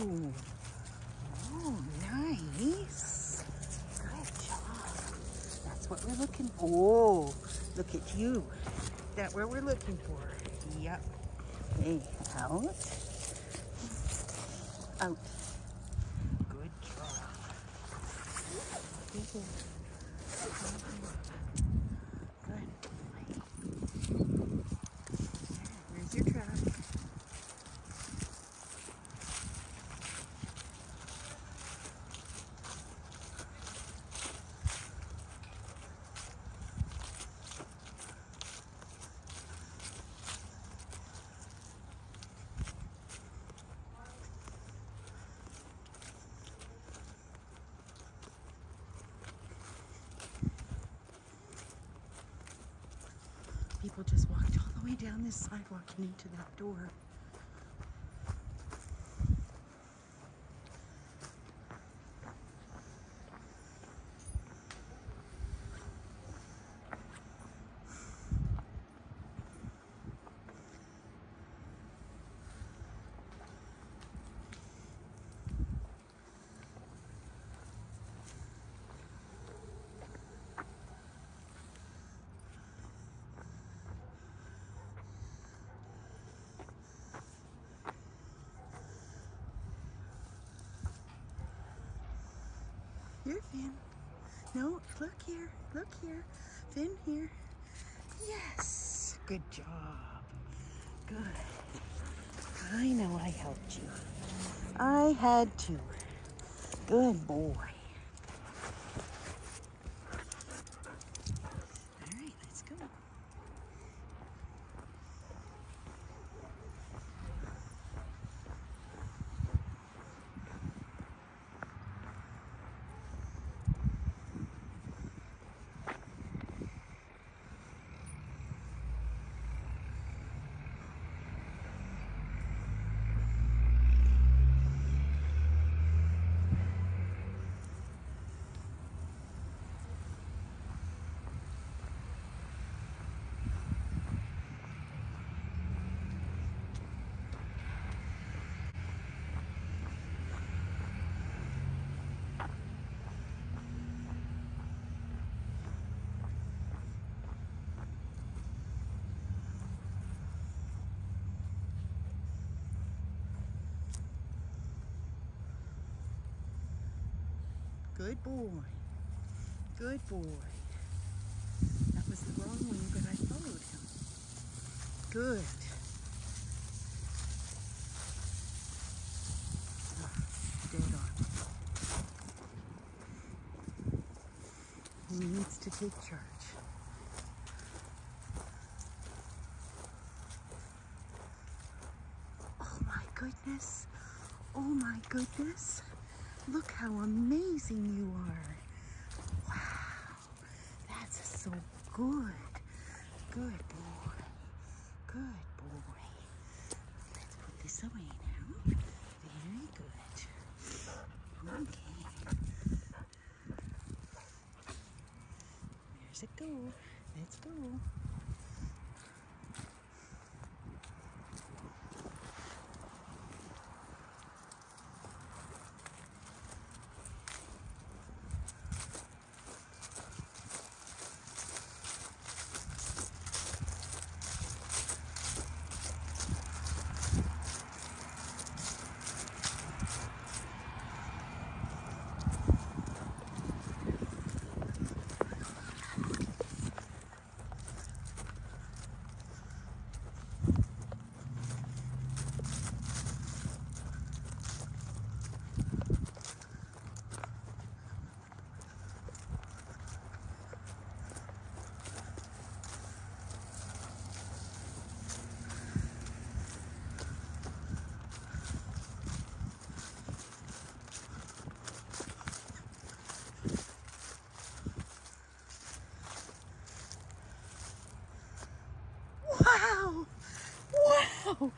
Ooh. Oh, nice. Good job. That's what we're looking for. Oh, look at you. That where we're looking for. Yep. Okay, out. Out. Good job. People just walked all the way down this sidewalk and into that door. Here, Finn. No, look here. Look here. Finn here. Yes. Good job. Good. I know I helped you. I had to. Good boy. All right, let's go. Good boy. Good boy. That was the wrong way, but I followed him. Good. Dead on. He needs to take charge. Oh my goodness. Oh my goodness. Look how amazing you are. Wow. That's so good. Good boy. Good boy. Let's put this away now. Very good. Okay. There's it go. Let's go. no.